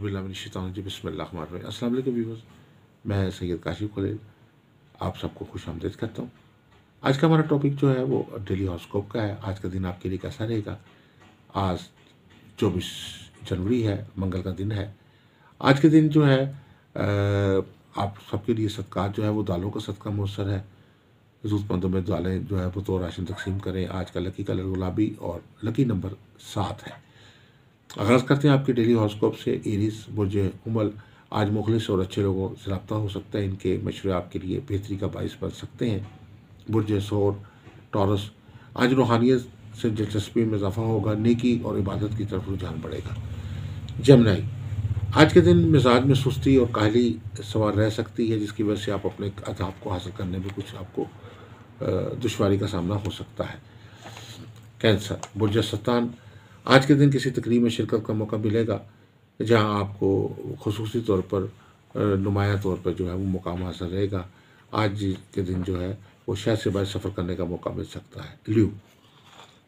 जी बसमिल्लाम अस्सलाम वालेकुम मैं सैयद काशिफ खलील। आप सबको खुश आमदेद करता हूँ। आज का हमारा टॉपिक जो है वो डेली हॉस्कोप का है। आज का दिन आपके लिए कैसा रहेगा? आज चौबीस जनवरी है, मंगल का दिन है। आज के दिन जो है आप सबके लिए सदकार जो है वो दालों का सदका मौसर है। ज़रूरतमंदों में दालें जो है वो तो राशन तकसीम करें। आज का लकी कलर गुलाबी और लकी नंबर सात है। आगाज़ करते हैं आपके डेली हॉस्कोप से। एरिस बुरज उमल आज मुखलिस और अच्छे लोगों से रबता हो सकता है। इनके मशवरे आपके लिए बेहतरी का बायस बन सकते हैं। बुरज सोर टॉरस आज रूहानियत से दिलचस्पी में इजाफा होगा। नेकी और इबादत की तरफ़ रुझान बढ़ेगा। जमनाई आज के दिन मिजाज में सुस्ती और काहली सवार रह सकती है, जिसकी वजह से आप अपने अहदाब को हासिल करने में कुछ आपको दुशारी का सामना हो सकता है। कैंसर बुरज सतान आज के दिन किसी तकरीब में, शिरकत का मौका मिलेगा, जहाँ आपको खसूस तौर पर नुमाया तौर पर जो है वो मुकाम हासिल रहेगा। आज के दिन जो है वो शहर से बाहर सफ़र करने का मौका मिल सकता है। ल्यू।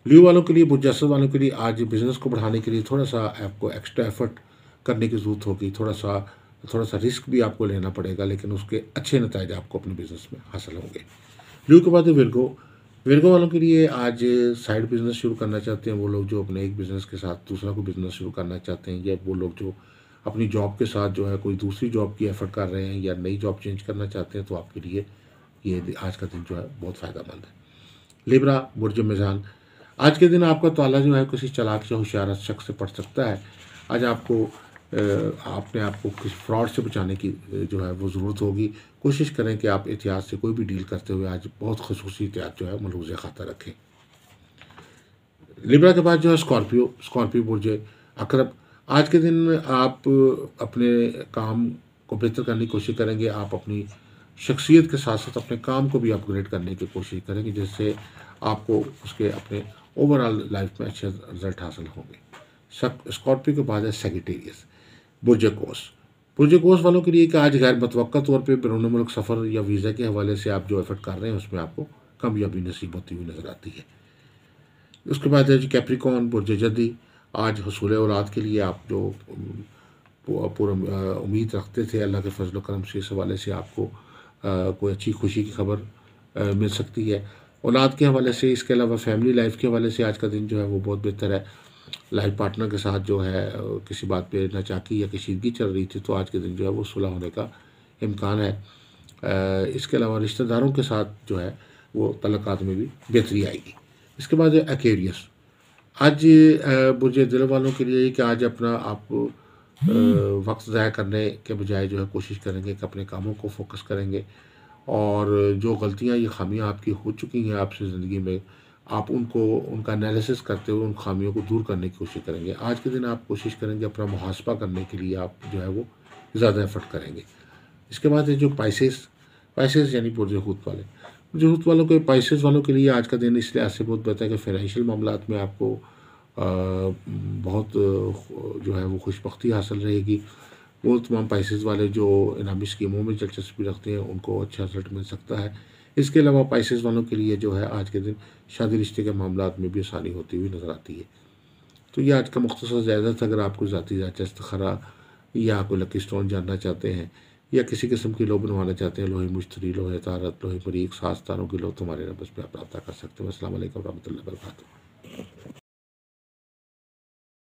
ल्यू वालों के लिए बुजसत वालों के लिए आज बिज़नेस को बढ़ाने के लिए थोड़ा सा आपको एक्स्ट्रा एफर्ट करने की ज़रूरत होगी। थोड़ा सा थोड़ा सा रिस्क भी आपको लेना पड़ेगा, लेकिन उसके अच्छे नतज आपको अपने बिज़नेस में हासिल होंगे। ल्यू के बाद विरगो विरगो वालों के लिए आज साइड बिज़नेस शुरू करना चाहते हैं वो लोग जो अपने एक बिज़नेस के साथ दूसरा को बिज़नेस शुरू करना चाहते हैं, या वो लोग जो अपनी जॉब के साथ जो है कोई दूसरी जॉब की एफर्ट कर रहे हैं या नई जॉब चेंज करना चाहते हैं तो आपके लिए ये आज का दिन जो है बहुत फ़ायदेमंद है। लिब्रा, बुरज मिज़ान, आज के दिन आपका ताला जो है किसी चलाक या होशियार शख्स से पड़ सकता है। आज आपको आपने आपको किस फ्रॉड से बचाने की जो है वो ज़रूरत होगी। कोशिश करें कि आप एहतियात से कोई भी डील करते हुए आज बहुत खसूस एहतियात जो है मलूज़ खाता रखें। लिब्रा के बाद जो है स्कॉर्पियो स्कॉर्पियो बुरज, अकरब। आज के दिन आप अपने काम को बेहतर करने की कोशिश करेंगे। आप अपनी शख्सियत के साथ साथ अपने काम को भी अपग्रेड करने की कोशिश करेंगे, जिससे आपको उसके अपने ओवरऑल लाइफ में अच्छे रिज़ल्ट हासिल होंगे। स्कॉर्पियो के बाद है सेगिटेरियस बुरज कोस बुरज कोस वालों के लिए कि आज गैर मतव तौर पर बैरून मुल्क सफ़र या वीज़ा के हवाले से आप जो एफर्ट कर रहे हैं, उसमें आपको कामयाबी नसीब होती हुई नज़र आती है। उसके बाद है जी कैप्रिकॉन बुरज जदी आज हसूल औलाद के लिए आप जो पूरा उम्मीद रखते थे, अल्लाह के फजल करम से इस हवाले से आपको कोई अच्छी खुशी की खबर मिल सकती है। औलाद के हवाले से, इसके अलावा फैमिली लाइफ के हवाले से आज का दिन जो है वो बहुत बेहतर है। लाइफ पार्टनर के साथ जो है, किसी बात पे नचाकी या कशीदगी चल रही थी तो आज के दिन जो है वो सुलह होने का इम्कान है। इसके अलावा रिश्तेदारों के साथ जो है, वो तलक़ात में भी बेहतरी आएगी। इसके बाद अकेरियस। आज मुझे दिल वालों के लिए कि आज अपना आप वक्त ज़ाय करने के बजाय जो है कोशिश करेंगे कि अपने कामों को फोकस करेंगे। और जो गलतियाँ, ये खामियाँ आपकी हो चुकी हैं आपसे ज़िंदगी में आप उनको उनका एनालिसिस करते हुए उन खामियों को दूर करने की कोशिश करेंगे। आज के दिन आप कोशिश करेंगे अपना मुहासबा करने के लिए आप जो है वो ज़्यादा एफर्ट करेंगे। इसके बाद है जो पाइसेस पाइसेस यानी पुरजहूत वाले। पुरजहूत वालों के पाइसेस वालों के लिए आज का दिन इसलिए लिहाज से बहुत बेहतर है कि फाइनेंशियल मामला में आपको आ, बहुत जो है वो खुशबख्ती हासिल रहेगी। वो तमाम पाइसेस वाले जो इनामी स्कीमों में दिलचस्पी रखते हैं उनको अच्छा रिज़ल्ट मिल सकता है। इसके अलावा पाइसिस वालों के लिए जो है आज के दिन शादी रिश्ते के मामला में भी आसानी होती हुई नज़र आती है। तो ये आज का मख्तसर ज़्यादा था, अगर आपको ज़ाती जाचस्त खरा या आपको लकी स्टोन जानना चाहते हैं या किसी किस्म की लो बनवाना चाहते हैं, लोहे मुश्तरी, लोहे तारत, लोहे मरीक सास तारों की लो तुम्हारे नंबर पर आप रब्ता कर सकते हैं। असल वरहमल वर्का